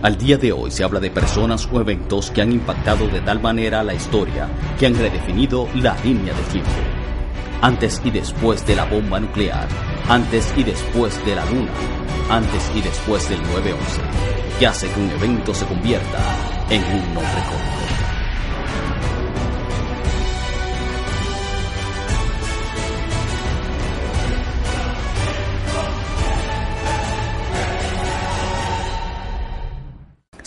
Al día de hoy se habla de personas o eventos que han impactado de tal manera la historia que han redefinido la línea de tiempo. Antes y después de la bomba nuclear, antes y después de la luna, antes y después del 9-11, que hace que un evento se convierta en un nombre código.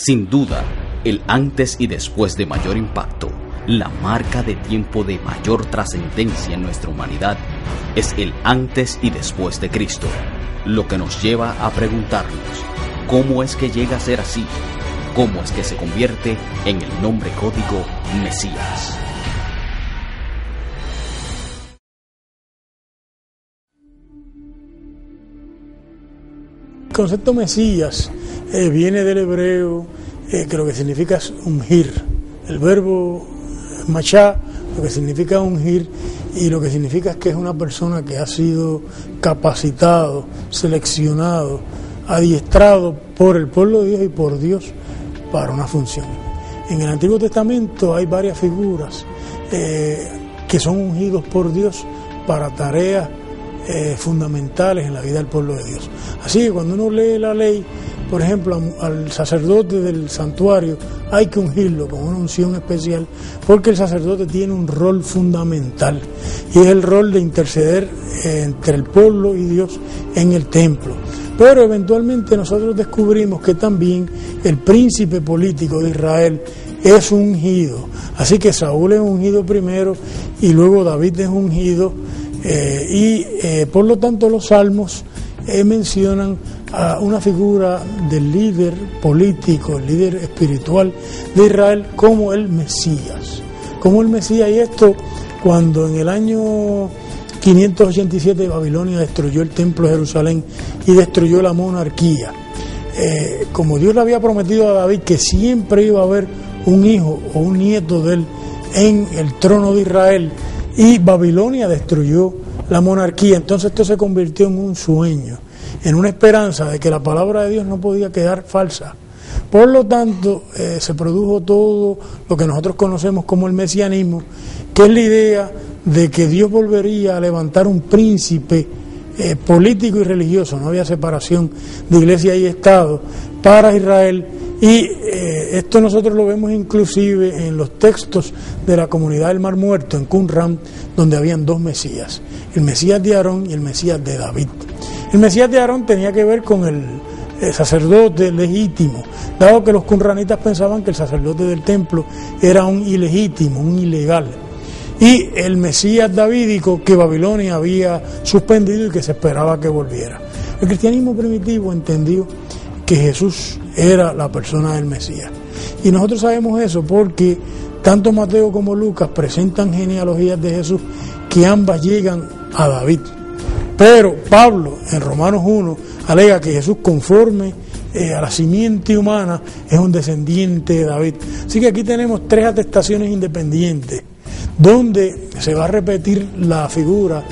Sin duda, el antes y después de mayor impacto, la marca de tiempo de mayor trascendencia en nuestra humanidad, es el antes y después de Cristo, lo que nos lleva a preguntarnos, ¿cómo es que llega a ser así? ¿Cómo es que se convierte en el nombre código Mesías? El concepto Mesías eh, viene del hebreo eh, que lo que significa es ungir. El verbo machá lo que significa ungir y lo que significa es que es una persona que ha sido capacitado, seleccionado, adiestrado por el pueblo de Dios y por Dios para una función. En el Antiguo Testamento hay varias figuras eh, que son ungidos por Dios para tareas fundamentales en la vida del pueblo de Dios. Así que cuando uno lee la ley, por ejemplo, al sacerdote del santuario hay que ungirlo con una unción especial porque el sacerdote tiene un rol fundamental y es el rol de interceder eh, entre el pueblo y Dios en el templo. Pero eventualmente nosotros descubrimos que también el príncipe político de Israel es ungido. Así que Saúl es ungido primero y luego David es ungido eh, y eh, por lo tanto los salmos mencionan a una figura del líder político, el líder espiritual de Israel como el Mesías, como el Mesías y esto cuando en el año 587 Babilonia destruyó el templo de Jerusalén y destruyó la monarquía. como Dios le había prometido a David que siempre iba a haber un hijo o un nieto de él en el trono de Israel, y Babilonia destruyó la monarquía. Entonces esto se convirtió en un sueño, en una esperanza de que la palabra de Dios no podía quedar falsa. Por lo tanto, eh, se produjo todo lo que nosotros conocemos como el mesianismo, que es la idea de que Dios volvería a levantar un príncipe eh, político y religioso, no había separación de iglesia y Estado, para Israel y eh, esto nosotros lo vemos inclusive en los textos de la comunidad del Mar Muerto, en Qumran, donde habían dos Mesías, el Mesías de Aarón y el Mesías de David. El Mesías de Aarón tenía que ver con el, sacerdote legítimo, dado que los qumranitas pensaban que el sacerdote del templo era un ilegítimo, un ilegal. Y el Mesías davídico que Babilonia había suspendido y que se esperaba que volviera. El cristianismo primitivo entendió que Jesús era la persona del Mesías. Y nosotros sabemos eso porque tanto Mateo como Lucas presentan genealogías de Jesús que ambas llegan a David. Pero Pablo en Romanos 1 alega que Jesús conforme eh, a la simiente humana es un descendiente de David. Así que aquí tenemos tres atestaciones independientes donde se va a repetir la figura